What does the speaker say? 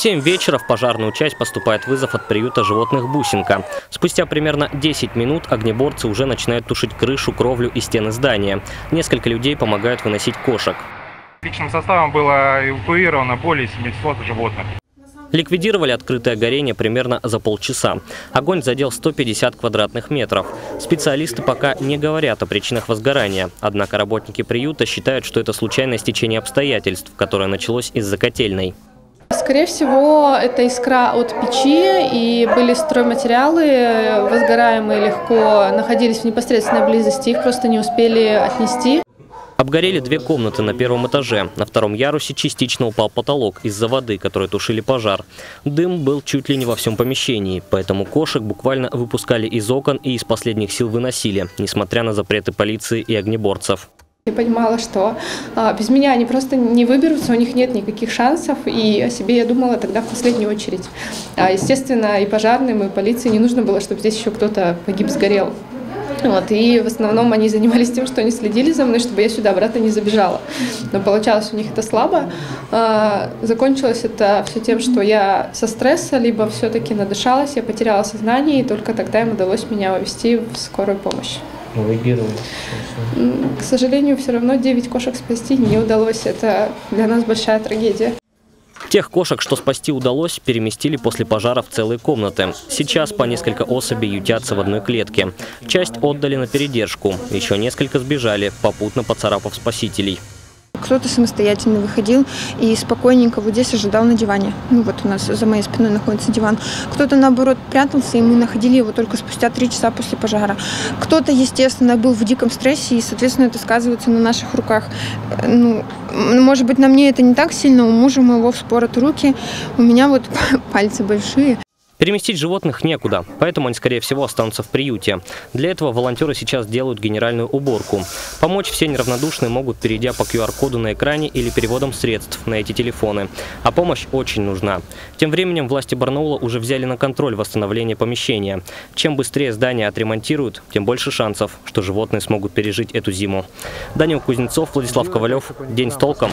7 вечера в пожарную часть поступает вызов от приюта животных «Бусинка». Спустя примерно 10 минут огнеборцы уже начинают тушить крышу, кровлю и стены здания. Несколько людей помогают выносить кошек. Личным составом было эвакуировано более 700 животных. Ликвидировали открытое горение примерно за полчаса. Огонь задел 150 квадратных метров. Специалисты пока не говорят о причинах возгорания. Однако работники приюта считают, что это случайное стечение обстоятельств, которое началось из-за котельной. Скорее всего, это искра от печи, и были стройматериалы, возгораемые легко, находились в непосредственной близости, их просто не успели отнести. Обгорели две комнаты на первом этаже. На втором ярусе частично упал потолок из-за воды, которой тушили пожар. Дым был чуть ли не во всем помещении, поэтому кошек буквально выпускали из окон и из последних сил выносили, несмотря на запреты полиции и огнеборцев. Я понимала, что а, без меня они просто не выберутся, у них нет никаких шансов, и о себе я думала тогда в последнюю очередь. А, естественно, и пожарным, и полиции не нужно было, чтобы здесь еще кто-то погиб, сгорел. Вот, и в основном они занимались тем, что они следили за мной, чтобы я сюда обратно не забежала. Но получалось у них это слабо. А, закончилось это все тем, что я со стресса, либо все-таки надышалась, я потеряла сознание, и только тогда им удалось меня увезти в скорую помощь. Эвакуировали. К сожалению, все равно 9 кошек спасти не удалось. Это для нас большая трагедия. Тех кошек, что спасти удалось, переместили после пожара в целые комнаты. Сейчас по несколько особей ютятся в одной клетке. Часть отдали на передержку, еще несколько сбежали, попутно поцарапав спасителей. Кто-то самостоятельно выходил и спокойненько вот здесь ожидал на диване. Ну вот у нас за моей спиной находится диван. Кто-то наоборот прятался, и мы находили его только спустя три часа после пожара. Кто-то, естественно, был в диком стрессе, и, соответственно, это сказывается на наших руках. Ну, может быть, на мне это не так сильно, у мужа моего вспороты руки, у меня вот пальцы большие. Переместить животных некуда, поэтому они, скорее всего, останутся в приюте. Для этого волонтеры сейчас делают генеральную уборку. Помочь все неравнодушные могут, перейдя по QR-коду на экране или переводом средств на эти телефоны. А помощь очень нужна. Тем временем власти Барнаула уже взяли на контроль восстановление помещения. Чем быстрее здание отремонтируют, тем больше шансов, что животные смогут пережить эту зиму. Данил Кузнецов, Владислав Ковалев. День с толком.